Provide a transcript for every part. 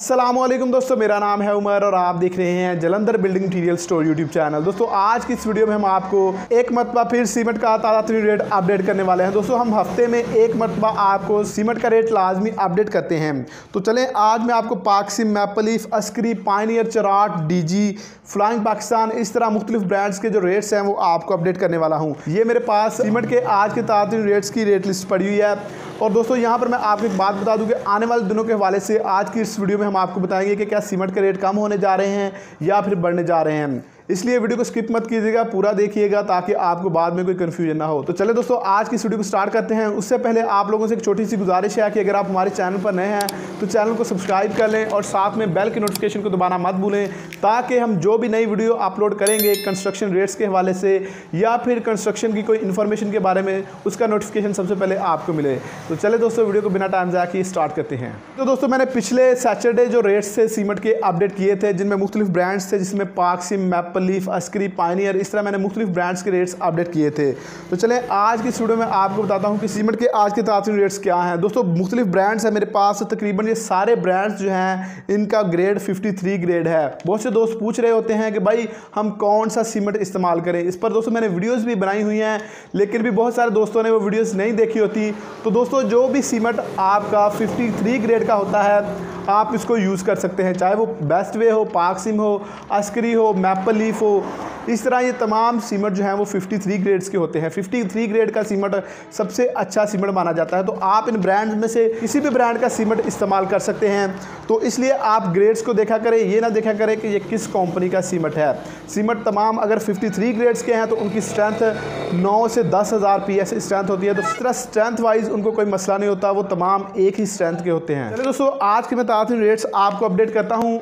असलम दोस्तों, मेरा नाम है उमर और आप देख रहे हैं Jalandhar building material store YouTube channel. दोस्तों, आज की इस वीडियो में हम आपको एक मरतबा फिर सीमेंट का ताज़ा तरीन रेट अपडेट करने वाले हैं। दोस्तों, हम हफ़्ते में एक मरतबा आपको सीमेंट का रेट लाजमी अपडेट करते हैं। तो चलें, आज मैं आपको Pakcem Maple Leaf Askari Pioneer Cherat D Flying Pakistan इस तरह मुख्तलिफ़ ब्रांड्स के जो रेट्स हैं वो आपको अपडेट करने वाला हूँ। ये मेरे पास सीमेंट के आज के ताज़ा रेट्स की रेट लिस्ट पड़ी हुई है। और दोस्तों, यहाँ पर मैं आपको एक बात बता दूँ कि आने वाले दिनों के हवाले से आज की इस वीडियो में हम आपको बताएँगे कि क्या सीमेंट के रेट कम होने जा रहे हैं या फिर बढ़ने जा रहे हैं। इसलिए वीडियो को स्किप मत कीजिएगा, पूरा देखिएगा ताकि आपको बाद में कोई कन्फ्यूज़न ना हो। तो चले दोस्तों, आज की वीडियो को स्टार्ट करते हैं। उससे पहले आप लोगों से एक छोटी सी गुजारिश है कि अगर आप हमारे चैनल पर नए हैं तो चैनल को सब्सक्राइब कर लें और साथ में बेल की नोटिफिकेशन को दोबारा मत भूलें, ताकि हम जो भी नई वीडियो अपलोड करेंगे कंस्ट्रक्शन रेट्स के हवाले से या फिर कंस्ट्रक्शन की कोई इन्फॉर्मेशन के बारे में, उसका नोटिफिकेशन सबसे पहले आपको मिले। तो चले दोस्तों, वीडियो को बिना टाइम ज़ाया किए स्टार्ट करते हैं। तो दोस्तों, मैंने पिछले सैटरडे जो रेट्स थे सीमेंट के अपडेट किए थे, जिनमें मुख्तलिफ़ ब्रांड्स थे, जिसमें Pakcem maple leaf Askari Pioneer इस तरह मैंने मुख्तलिफ़ ब्रांड्स के रेट्स अपडेट किए थे। तो चले, आज की स्टूडियो में आपको बताता हूँ कि सीमेंट के आज के ताज़ी रेट्स क्या हैं। दोस्तों, मुख्तलिफ़ ब्रांड्स हैं मेरे पास तकरीबन ये सारे ब्रांड्स जो हैं, इनका ग्रेड 53 ग्रेड है। बहुत से दोस्त पूछ रहे होते हैं कि भाई, हम कौन सा सीमेंट इस्तेमाल करें? इस पर दोस्तों मैंने वीडियोज़ भी बनाई हुई हैं, लेकिन भी बहुत सारे दोस्तों ने वो वीडियोज़ नहीं देखी होती। तो दोस्तों, जो भी सीमेंट आपका फिफ्टी थ्री ग्रेड का होता है, आप इसको यूज़ कर सकते हैं। चाहे वो बेस्ट वे हो पाक सिम हो अस्करी हो मैपल हो इस तरह ये तमाम सीमेंट जो हैं वो 53 ग्रेड्स के होते हैं। 53 ग्रेड का सीमेंट सबसे अच्छा सीमेंट माना जाता है। तो आप इन ब्रांड में से किसी भी ब्रांड का सीमेंट इस्तेमाल कर सकते हैं। तो इसलिए आप ग्रेड्स को देखा करें, ये ना देखा करें कि ये किस कंपनी का सीमेंट है। सीमेंट तमाम अगर 53 ग्रेड्स के हैं तो उनकी स्ट्रेंथ नौ से दस हज़ार पी एस स्ट्रेंथ होती है। तो इस तरह स्ट्रेंथ वाइज उनको कोई मसला नहीं होता, वो तमाम एक ही स्ट्रेंथ के होते हैं। चलिए दोस्तों, आज के मैं ताज़ी रेट्स आपको अपडेट करता हूँ।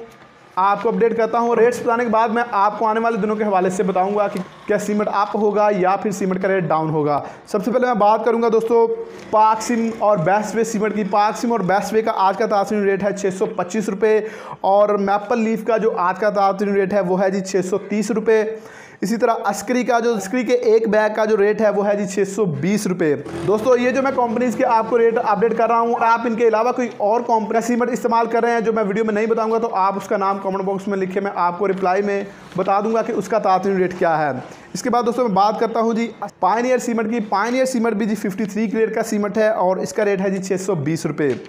आपको अपडेट करता हूँ। रेट्स बताने के बाद मैं आपको आने वाले दिनों के हवाले से बताऊँगा कि क्या सीमेंट अप होगा या फिर सीमेंट का रेट डाउन होगा। सबसे पहले मैं बात करूँगा दोस्तों पाक सिम और बेस्ट वे सीमेंट की। पाक सिम और बेस्ट वे का आज का तासीन रेट है छः सौ पच्चीस रुपये और मैपल लीफ का जो आज का तासीन रेट है वो है जी छः सौ तीस रुपये इसी तरह अस्करी का जो, अस्करी के एक बैग का जो रेट है, वो है जी छः सौ बीस रुपये दोस्तों, ये जो मैं कंपनीज़ के आपको रेट अपडेट कर रहा हूँ, आप इनके अलावा कोई और कंपनी सीमेंट इस्तेमाल कर रहे हैं जो मैं वीडियो में नहीं बताऊँगा तो आप उसका नाम कमेंट बॉक्स में लिखे मैं आपको रिप्लाई में बता दूँगा कि उसका तातरीन रेट क्या है। इसके बाद दोस्तों, मैं बात करता हूँ जी पाइनियर सीमेंट की। पाइनियर सीमेंट भी जी फिफ्टी ग्रेड का सीमेंट है और इसका रेट है जी छः सौ बीस रुपये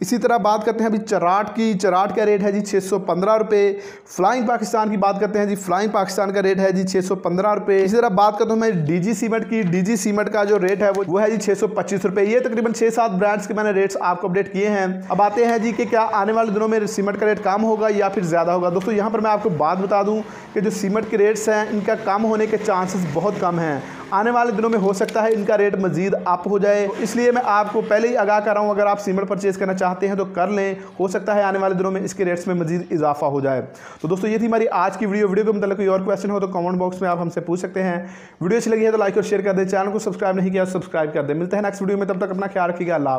इसी तरह बात करते हैं अभी चराट की। चराट का रेट है जी छः सौ पंद्रह रुपये फ्लाइंग पाकिस्तान की बात करते हैं जी फ्लाइंग पाकिस्तान का रेट है जी छः सौ पंद्रह रुपये इसी तरह बात करता हूँ मैं डीजी सीमेंट की। डीजी सीमेंट का जो रेट है वो वो है जी छः सौ पच्चीस रुपये ये तकरीबन छः सात ब्रांड्स के मैंने रेट्स आपको अपडेट किए हैं। अब आते हैं जी कि क्या आने वाले दिनों में सीमेंट का रेट कम होगा या फिर ज़्यादा होगा? दोस्तों, यहाँ पर मैं आपको बात बता दूँ कि जो सीमेंट के रेट्स हैं, इनका कम होने के चांसेस बहुत कम हैं। आने वाले दिनों में हो सकता है इनका रेट मजीद अप हो जाए। इसलिए मैं आपको पहले ही आगाह कर रहा हूँ, अगर आप सीमेंट परचेज़ करना चाहते हैं तो कर लें। हो सकता है आने वाले दिनों में इसके रेट्स में मजीद इजाफा हो जाए। तो दोस्तों, ये थी हमारी आज की वीडियो वीडियो के मतलब कोई और क्वेश्चन हो तो कमेंट बॉक्स में आप हमसे पूछ सकते हैं। वीडियो अच्छी लगी है तो लाइक और शेयर कर दें। चैनल को सब्सक्राइब नहीं किया सब्सक्राइब कर दें। मिलते हैं नेक्स्ट वीडियो में। तब तक अपना ख्याल रखिएगा। अल्लाह